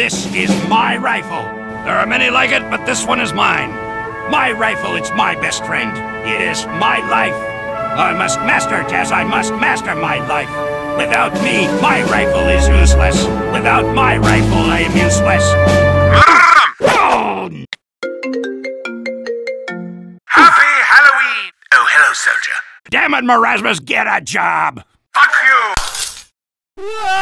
This is my rifle. There are many like it, but this one is mine. My rifle, it's my best friend. It is my life. I must master it as I must master my life. Without me, my rifle is useless. Without my rifle, I am useless. Oh, Happy Halloween! Oh, hello, soldier. damn it, Marasmus, get a job! Fuck you!